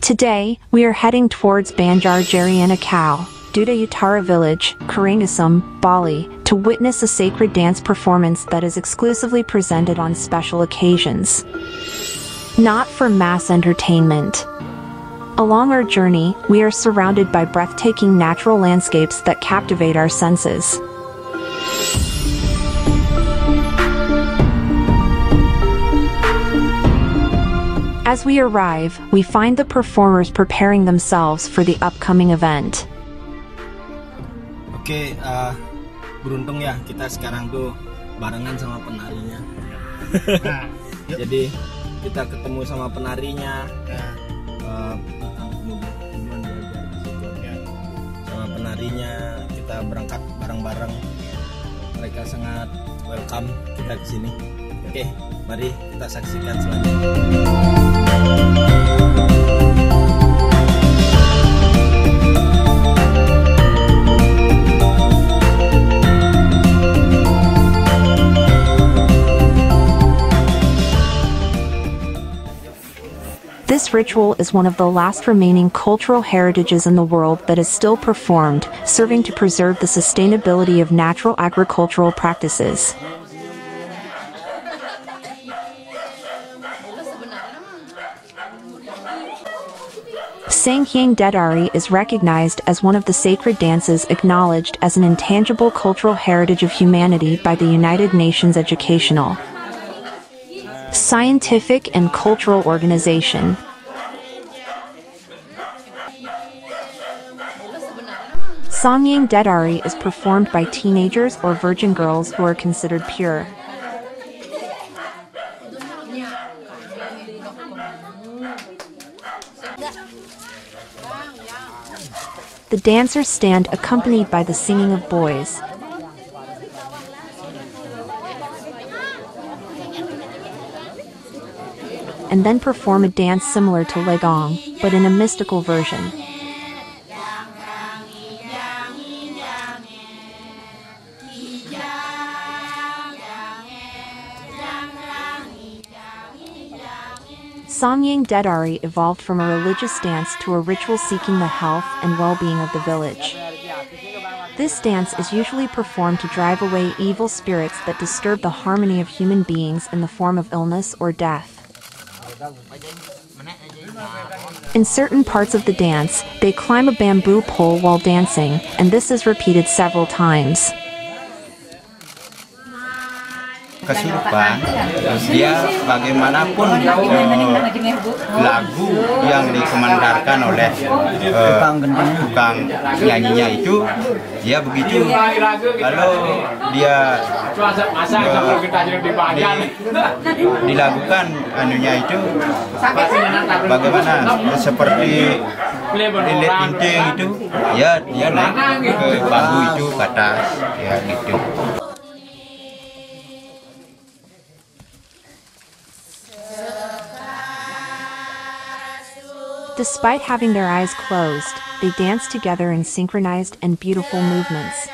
Today, we are heading towards Banjar Jariana Kau, Duda Utara village, Karangasem, Bali, to witness a sacred dance performance that is exclusively presented on special occasions. Not for mass entertainment. Along our journey, we are surrounded by breathtaking natural landscapes that captivate our senses. As we arrive, we find the performers preparing themselves for the upcoming event. Oke, uh, beruntung ya kita sekarang tuh barengan sama penarinya. Nah, Jadi kita ketemu sama penarinya. Uh, sama penarinya kita berangkat bareng-bareng. Mereka sangat welcome kita ke sini. Oke, mari kita saksikan selanjutnya. This ritual is one of the last remaining cultural heritages in the world that is still performed, serving to preserve the sustainability of natural agricultural practices. Sanghyang Dedari is recognized as one of the sacred dances acknowledged as an intangible cultural heritage of humanity by the United Nations Educational, Scientific and Cultural Organization. Sanghyang Dedari is performed by teenagers or virgin girls who are considered pure. The dancers stand accompanied by the singing of boys. And then perform a dance similar to Legong, but in a mystical version. Sanghyang Dedari evolved from a religious dance to a ritual seeking the health and well-being of the village. This dance is usually performed to drive away evil spirits that disturb the harmony of human beings in the form of illness or death. In certain parts of the dance, they climb a bamboo pole while dancing, and this is repeated several times. Kesurupan dia bagaimanapun uh, lagu yang dikemandarkan oleh uh, tukang nyanyinya itu dia begitu. Kalau dia uh, di, dilakukan anunya itu bagaimana? Seperti lilit inting itu ya dia naik ke bambu itu ke atas ya gitu Despite having their eyes closed, they dance together in synchronized and beautiful movements.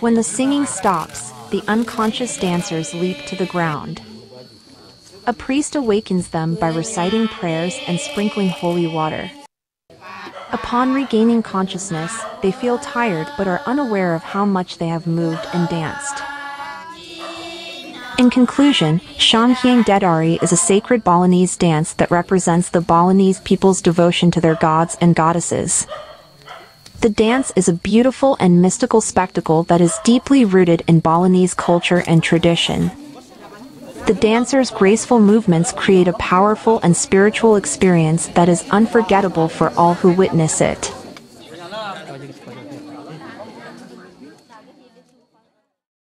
When the singing stops, the unconscious dancers leap to the ground. A priest awakens them by reciting prayers and sprinkling holy water. Upon regaining consciousness, they feel tired but are unaware of how much they have moved and danced. In conclusion, Sanghyang Dedari is a sacred Balinese dance that represents the Balinese people's devotion to their gods and goddesses. The dance is a beautiful and mystical spectacle that is deeply rooted in Balinese culture and tradition. The dancer's graceful movements create a powerful and spiritual experience that is unforgettable for all who witness it.